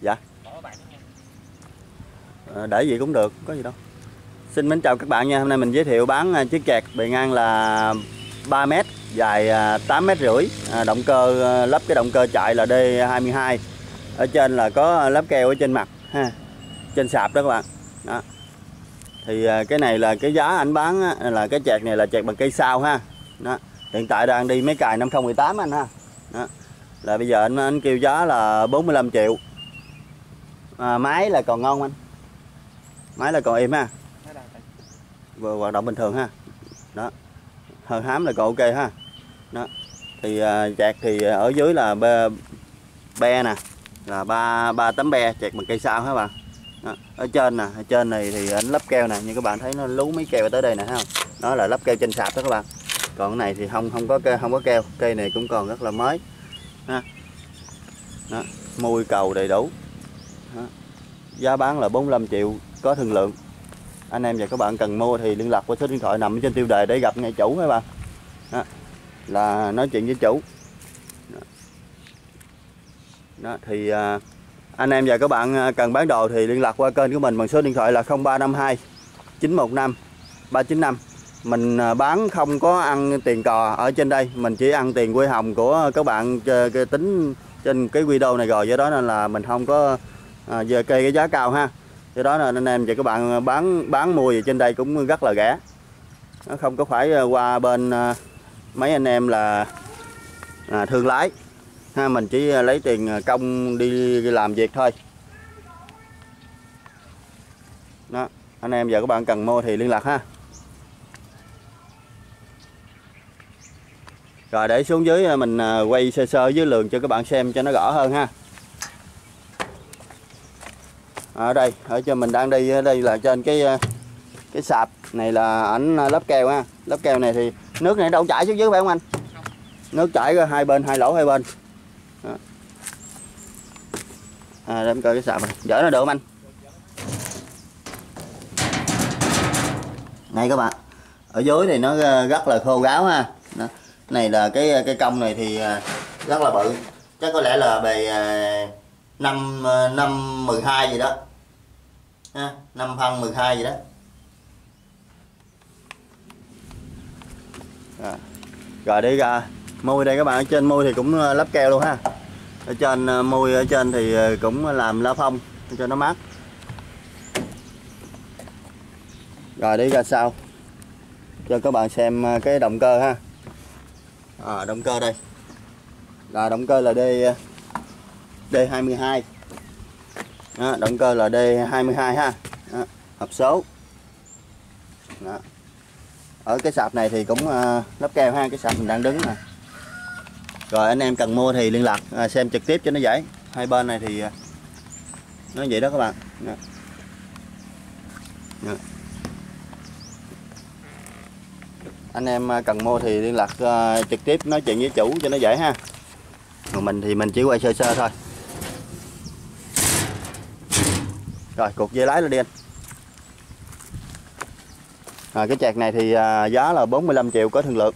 dạ. À, để gì cũng được có gì đâu. Xin mến chào các bạn nha hôm nay mình giới thiệu bán à, chiếc kẹt bề ngang là 3 mét dài à, 8 mét rưỡi. À, động cơ à, lắp cái động cơ chạy là D22 ở trên là có lắp keo ở trên mặt ha trên sạp đó các bạn. Đó. Thì cái này là cái giá anh bán á, là cái chẹt này là chẹt bằng cây sao ha. Đó. Hiện tại đang đi mấy cài 5018 anh ha. Đó. Là bây giờ anh anh kêu giá là 45 triệu à, máy là còn ngon anh. Máy là còn êm ha. Vừa hoạt động bình thường ha. Đó. Hơn hám là còn ok ha. Đó. Thì à, chạc thì ở dưới là be, be nè. Là ba ba tấm be chạc bằng cây sao hả bạn? Đó. ở trên nè ở trên này thì anh lắp keo nè. Như các bạn thấy nó lú mấy keo tới đây nè thấy không? Đó là lắp keo trên sạp đó các bạn. Còn cái này thì không không có keo không có keo. Cây này cũng còn rất là mới. Ha. Đó. môi cầu đầy đủ đó. giá bán là 45 triệu có thương lượng. Anh em và các bạn cần mua thì liên lạc qua số điện thoại nằm trên tiêu đề để gặp ngay chủ các bạn. Đó. là nói chuyện với chủ. Đó, đó thì à, anh em và các bạn à, cần bán đồ thì liên lạc qua kênh của mình bằng số điện thoại là 0352 915 395 mình à, bán không có ăn tiền cò ở trên đây mình chỉ ăn tiền quê hồng của các bạn à, tính trên cái video này rồi do đó nên là mình không có à, giờ cây cái giá cao ha. Do đó là anh em và các bạn bán bán mua gì trên đây cũng rất là rẻ. Nó không có phải à, qua bên à, mấy anh em là à, thương lái. Ha mình chỉ à, lấy tiền công đi làm việc thôi. Đó anh em và các bạn cần mua thì liên lạc ha. Rồi để xuống dưới mình quay sơ sơ dưới lường cho các bạn xem cho nó rõ hơn ha ở đây ở cho mình đang đi ở đây là trên cái cái sạp này là ảnh lắp keo ha. Lắp keo này thì nước này đâu chảy xuống dưới phải không anh? Nước chảy ra hai bên hai lỗ hai bên. Đó. à để em coi cái sạp này. Dỡ nó được không anh? Này các bạn ở dưới thì nó rất là khô ráo ha. Đó. này là cái cái công này thì rất là bự. Chắc có lẽ là bề năm năm mười hai gì đó ha năm phân 12 gì đó. À. rồi đi à, ra môi đây các bạn ở trên môi thì cũng à, lắp keo luôn ha. Ở trên à, môi ở trên thì cũng làm la phong cho nó mát. Rồi đi ra sau cho các bạn xem cái động cơ ha. À, động cơ đây. Là động cơ là D D22 đó, động cơ là D22 ha. Đó, hộp số. Đó. ở cái sạp này thì cũng uh, lắp keo ha cái sạp mình đang đứng nè. Rồi anh em cần mua thì liên lạc à, xem trực tiếp cho nó dễ. Hai bên này thì uh, nó vậy đó các bạn. Đó. Đó. anh em cần mua thì liên lạc uh, trực tiếp nói chuyện với chủ cho nó dễ ha. Còn mình thì mình chỉ quay sơ sơ thôi. Rồi cột dây lái lên đi anh. À, cái chạc này thì à, giá là 45 triệu có thương lượng.